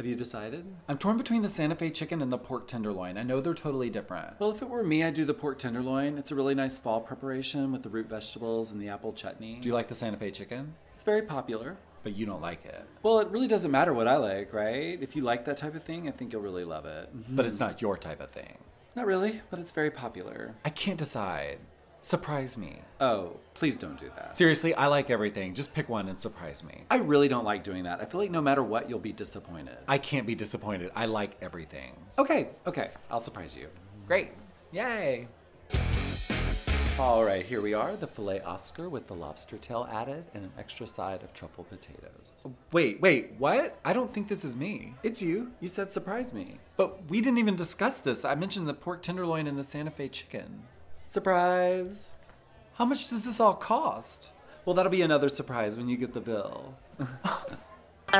Have you decided? I'm torn between the Santa Fe chicken and the pork tenderloin. I know they're totally different. Well, if it were me, I'd do the pork tenderloin. It's a really nice fall preparation with the root vegetables and the apple chutney. Do you like the Santa Fe chicken? It's very popular. But you don't like it. Well, it really doesn't matter what I like, right? If you like that type of thing, I think you'll really love it. But it's not your type of thing. Not really, but it's very popular. I can't decide. Surprise me. Oh, please don't do that. Seriously, I like everything. Just pick one and surprise me. I really don't like doing that. I feel like no matter what, you'll be disappointed. I can't be disappointed. I like everything. Okay, okay, I'll surprise you. Great. Yay. All right, here we are, the filet Oscar with the lobster tail added and an extra side of truffle potatoes. Wait, wait, what? I don't think this is me. It's you. You said surprise me. But we didn't even discuss this. I mentioned the pork tenderloin and the Santa Fe chicken. Surprise! How much does this all cost? Well, that'll be another surprise when you get the bill.